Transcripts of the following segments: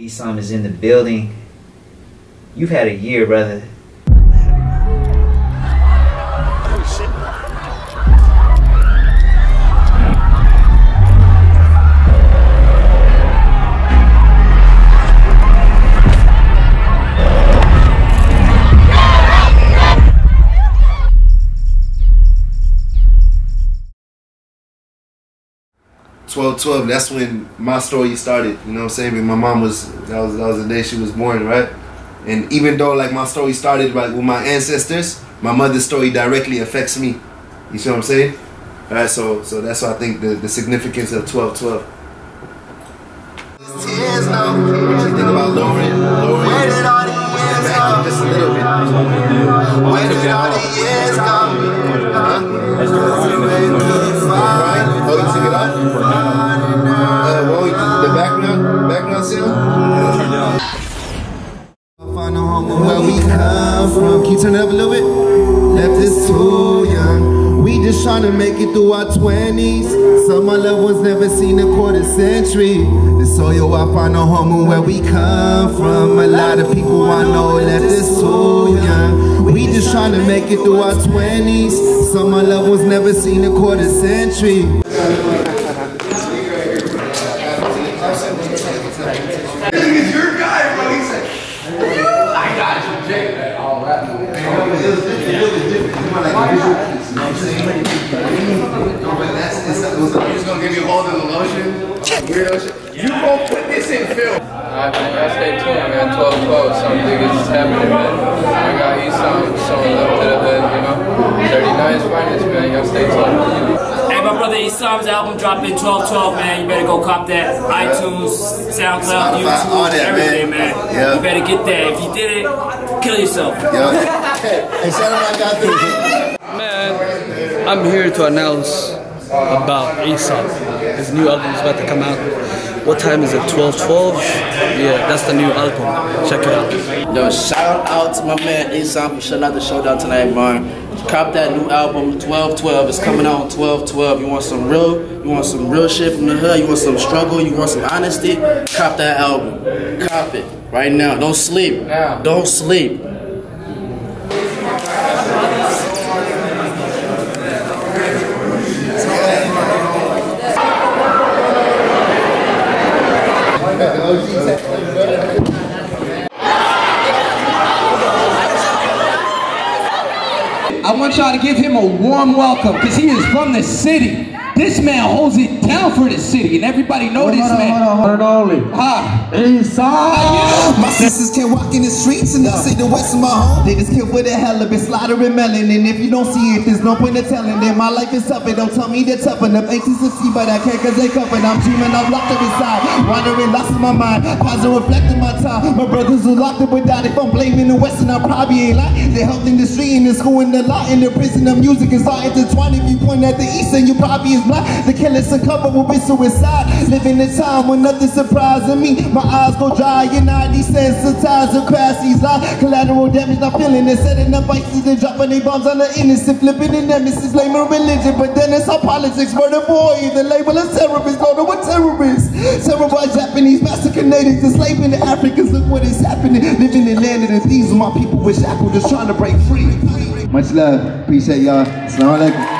Essam is in the building. You've had a year, brother. 12, 12, that's when my story started. You know what I'm saying? My mom was that was that was the day she was born, right? And even though like my story started like with my ancestors, my mother's story directly affects me. You see what I'm saying? All right, so so that's why I think the, the significance of 12, 12. Through our 20s. Some of my loved ones never seen a quarter century. The soil I find a home where we come from. A lot of people I know left is too young. We just trying to make it through our 20s. Some of my loved ones never seen a quarter century. your guy, bro. He said, I got you, Jake. All right, He's gonna give you the lotion, weirdo shit. You gonna put this in film? Alright, man, y'all stay tuned, man. 12 12, something big is happening, man. I got Essam showing love to the hood, you know. 39's finest, man. Y'all stay tuned. Hey, my brother Essam's album dropping 1212, man. You better go cop that. iTunes, SoundCloud, Spotify, YouTube, that, everything, man. man. Yeah. You better get that. If you did it, kill yourself. Yo. hey, shout out my guy. Man, I'm here to announce about Essam. His new album is about to come out. What time is it? 12:12? Yeah, that's the new album. Check it out. Yo, shout out to my man Essam for shutting out the showdown tonight, man. Cop that new album, 1212. It's coming out on 1212. You want some real, you want some real shit from the hood, you want some struggle, you want some honesty, cop that album. Cop it right now. Don't sleep. Don't sleep. I want y'all to give him a warm welcome because he is from the city. This man holds it down for the city, and everybody know this man. Hold on, only. Ah, My sisters can't walk in the streets and they'll say the west of my home. They just kill for the hell of it, slaughtering melon. And if you don't see it, there's no point in telling them my life is tough. Don't tell me they're tough enough. Anxious to see, but I can't cause they covered. I'm dreaming, I'm locked up inside. Wandering, lost in my mind. Pausing, reflecting my time. My brothers who locked up without if I'm blaming the West, and I probably ain't lying. The health industry in the school and the law in the prison of music is all intertwined. If you point at the east, and you probably is blind. The killers uncover will be suicide. Living in time when nothing's surprising me. My eyes go dry and I desensitized to crash these lies. Collateral damage, not feeling it. Setting up vices and dropping their bombs on the innocent. Flipping the nemesis, blaming religion. But then it's all politics. Murder boy, the label of terrorists. Know what terrorists. Terrorize Japanese, massacre natives, enslaving the Africans. Look what is happening. Living in land of the thieves. My people were shackled, just trying to break free. Much love. Appreciate y'all. Assalamu alaikum.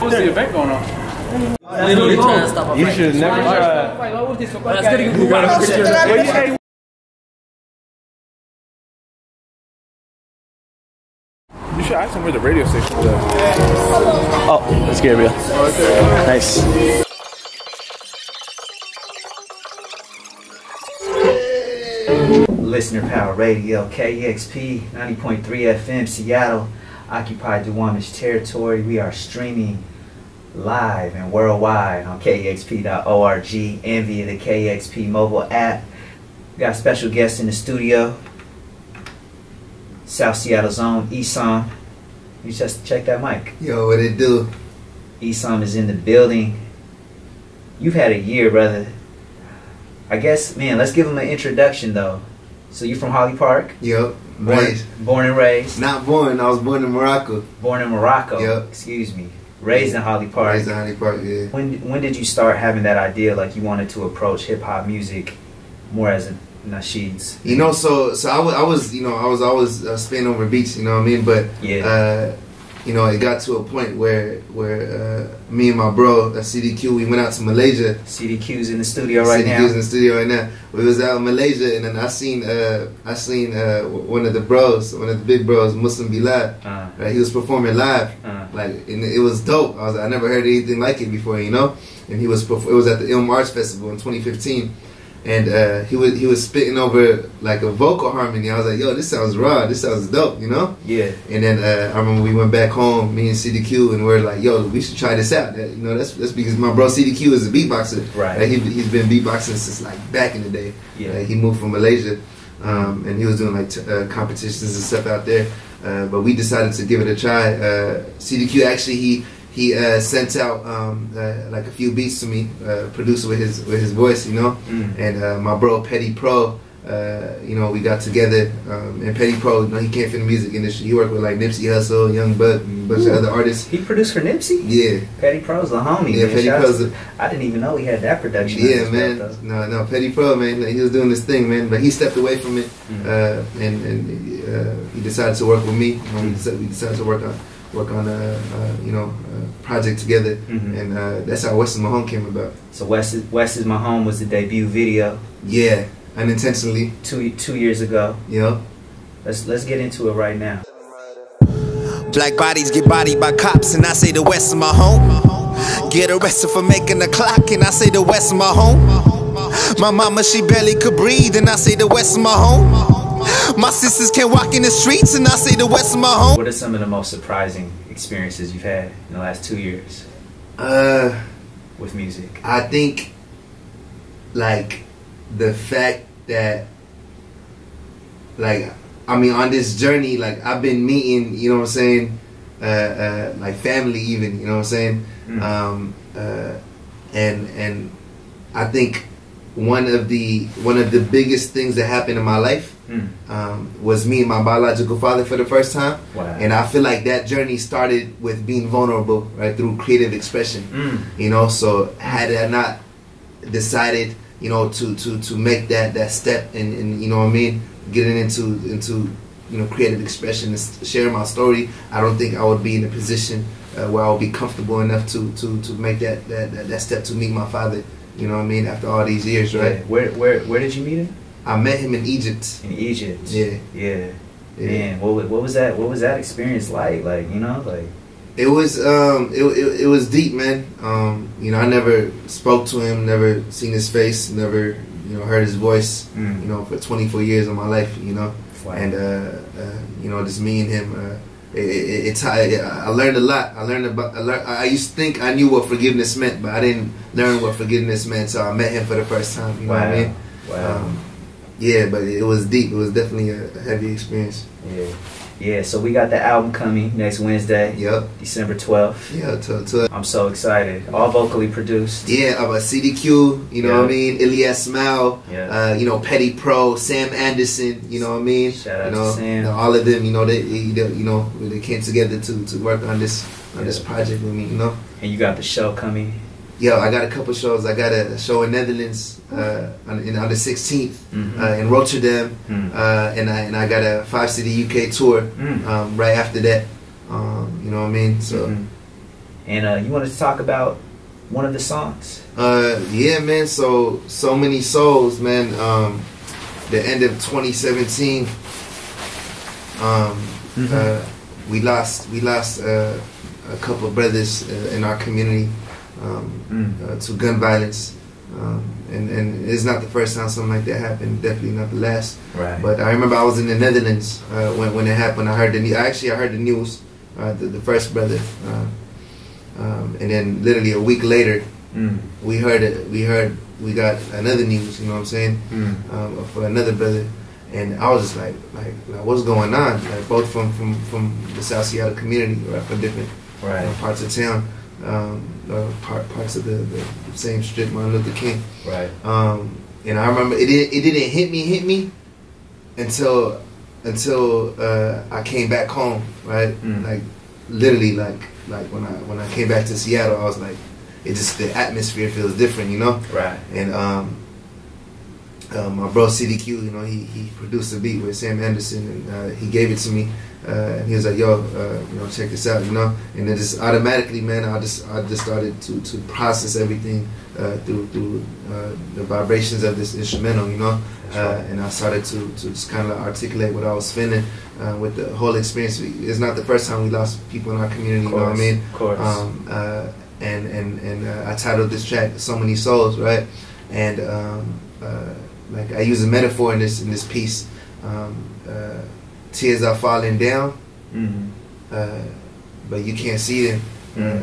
What's the event going on? You should never try. You should ask him where the radio station is at. Oh, that's Gabriel. Nice. Listener Power Radio, KEXP 90.3 FM, Seattle, Occupy Duwamish territory. We are streaming live and worldwide on KEXP.org and via the KEXP mobile app. We Got a special guest in the studio. South Seattle's own Essam. You just check that mic. Yo, what it do? Essam is in the building. You've had a year, brother. I guess, man, let's give him an introduction though. So you from Holly Park? Yep. Born, Raised. born and raised. Not born. I was born in Morocco. Born in Morocco. Yep. Excuse me. Raised in Holly Park. Raised in Holly Park. Yeah. When when did you start having that idea like you wanted to approach hip hop music more as a nasheeds? You know, so so I was, I was you know I was always uh, spinning over beats. You know what I mean? But Yeah. uh, you know, it got to a point where where uh, me and my bro, uh, CDQ, we went out to Malaysia. CDQ's in the studio right now. CDQ's in the studio right now. We was out in Malaysia, and then I seen uh, I seen uh, one of the bros, one of the big bros, Muslim Belal. Uh, Right, he was performing live, uh, like, and it was dope. I was, I never heard anything like it before, you know. And he was, perf- it was at the Ilm Arts Festival in 2015, and uh, he was he was spitting over like a vocal harmony. I was like, yo, this sounds raw. This sounds dope, you know. yeah. And then uh, I remember we went back home, me and CDQ, and we are like, "Yo, we should try this out." That, you know, that's that's because my bro CDQ is a beatboxer. Right. Like, he, he's been beatboxing since like back in the day. Yeah. Like, he moved from Malaysia, um, and he was doing like t- uh, competitions and stuff out there. Uh, but we decided to give it a try. Uh, CDQ actually he he uh, sent out um, uh, like a few beats to me, uh, produced with his with his voice, you know. Mm. And uh, my bro Petty Pro, uh, you know, we got together. Um, and Petty Pro, you know, he came from the music industry. He worked with like Nipsey Hussle, Young Buck, and a bunch of other artists. He produced for Nipsey. Yeah, Petty Pro's the homie. Yeah, man. Petty Shout Pro's the- I didn't even know he had that production. yeah, man. belt, No, no, Petty Pro, man. He was doing this thing, man. But he stepped away from it, Mm. uh, and and uh, he decided to work with me. Know, we decided to work on work on a, uh you know a project together, Mhm. and uh, that's how West of My Home came about. So West is, West is my home was the debut video Yeah, unintentionally. two two years ago. You know. Let's let's get into it right now. Black bodies get bodied by cops, and I say the West is my home. Get arrested for making a clock, and I say the West is my home. My mama, she barely could breathe, and I say the West is my home. My sisters can't walk in the streets, and I say the West is my home. What are some of the most surprising experiences you've had in the last two years Uh, with music? I think, like, the fact that, like, I mean, on this journey, like, I've been meeting, you know what I'm saying, uh, uh, like family, even, you know what I'm saying, Mm. um, uh, and and I think one of the one of the biggest things that happened in my life Mm. um, was me and my biological father for the first time, Wow. and I feel like that journey started with being vulnerable, right, through creative expression Mm. you know so had i not decided you know to to to make that that step and, and you know what i mean getting into into you know creative expression and sharing my story i don't think i would be in a position uh, where i would be comfortable enough to to to make that that, that that step to meet my father you know what i mean after all these years right Yeah. Where where where did you meet him? I met him in egypt In Egypt. yeah Yeah. Yeah. Man, what what was that? What was that experience like? Like you know, like It was um it, it, it was deep, man. Um, you know, I never spoke to him, never seen his face, never you know heard his voice. Mm. You know, for 24 years of my life, you know, Wow. and uh, uh, you know, just me and him. Uh, it, it, it's I, I learned a lot. I learned about. I, learned, I used to think I knew what forgiveness meant, but I didn't learn what forgiveness meant. So I met him for the first time. You know what I mean? Wow. Um, yeah, but it was deep. It was definitely a, heavy experience. Yeah. Yeah, so we got the album coming next Wednesday. Yep. December 12th. Yeah, to, to I'm so excited. All vocally produced. Yeah, of a CDQ, you know Yeah. what I mean? Ilyas Mal, Yeah. uh, you know, Petty Pro, Sam Anderson, you know what I mean? Shout out you to know, Sam. the- all of them, you know, they, they you know, they came together to, to work on this on this project with me, you know. And you got the show coming. Yo, I got a couple shows. I got a show in Netherlands uh, on, in, on the 16th Mhm. uh, in Rotterdam, Mm. uh, and I and I got a five city UK tour Mm. um, right after that. Um, you know what I mean? So. Mhm. And uh, you wanted to talk about one of the songs. Uh, yeah, man. So so many souls, man. Um, the end of 2017. Um, uh, we lost we lost uh, a couple of brothers uh, in our community um, Mm. uh, to gun violence. Um, and, and it's not the first time something like that happened. Definitely not the last. Right. But I remember I was in the Netherlands uh, when when it happened. I heard the news. Actually, I heard the news. Uh, the, the first brother, uh, um, and then literally a week later, Mm. we heard it. We heard we got another news. You know what I'm saying? Mm. Um, for another brother, and I was just like, like, like, what's going on? Like both from from from the South Seattle community, right, from different Right. uh, parts of town, um, uh, part, parts of the, the same strip, Martin Luther King. Right. Um, and I remember it, did, it didn't hit me, hit me until until uh, I came back home, right? Mm. Like literally, like like when I when I came back to Seattle, I was like, it just the atmosphere feels different, you know. Right. And um, uh, my bro CDQ, you know, he, he produced a beat with Sam Anderson, and uh, he gave it to me. Uh, and he was like, "Yo, uh, you know, check this out," you know. And then just automatically, man, I just I just started to, to process everything uh, through through uh, the vibrations of this instrumental, you know. Uh, and I started to, to just kind of articulate what I was feeling uh, with the whole experience. It's not the first time we lost people in our community, you know what I mean? of course. Um, uh, and and and uh, I titled this track "So Many Souls," right? And um, uh, like I use a metaphor in this in this piece. Um, uh, tears are falling down, Mm. uh, but you can't see them Mm.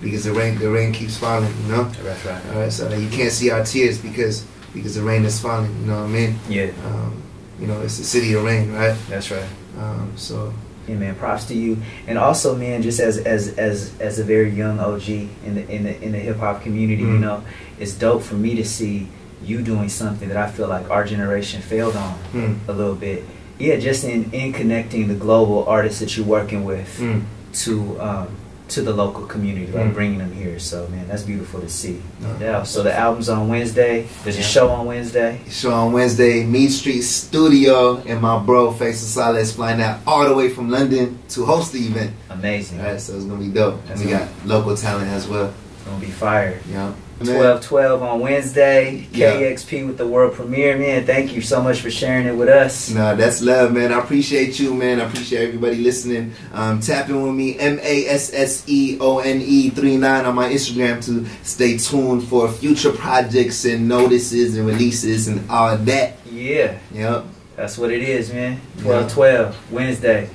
because the rain the rain keeps falling. You know. That's right. All right, so you can't see our tears because because the rain is falling. You know what I mean? Yeah. Um, you know, it's the city of rain, right? That's right. Um, so Yeah, man. Props to you, and also, man, just as as as as a very young OG in the in the in the hip hop community, you Mhm. know, it's dope for me to see you doing something that I feel like our generation failed on Mm. a little bit. Yeah, just in in connecting the global artists that you're working with Mm. to um, to the local community, like Mm. bringing them here. So, man, that's beautiful to see. No Uh. So the album's on Wednesday. There's a show on Wednesday. show on Wednesday, Mead Street Studio, and my bro Faisal Saleh is flying out all the way from London to host the event. Amazing. All right, so it's gonna be dope. That's we got local talent as well. It's gonna be fire. Yeah. Twelve twelve on Wednesday. Yeah. KEXP with the world premiere. Man, thank you so much for sharing it with us. Nah, that's love, man. I appreciate you, man. I appreciate everybody listening. Um, tap in with me, M A S S E O N E 39 on my Instagram to stay tuned for future projects and notices and releases and all that. Yeah. Yep. That's what it is, man. 12 12, Wednesday.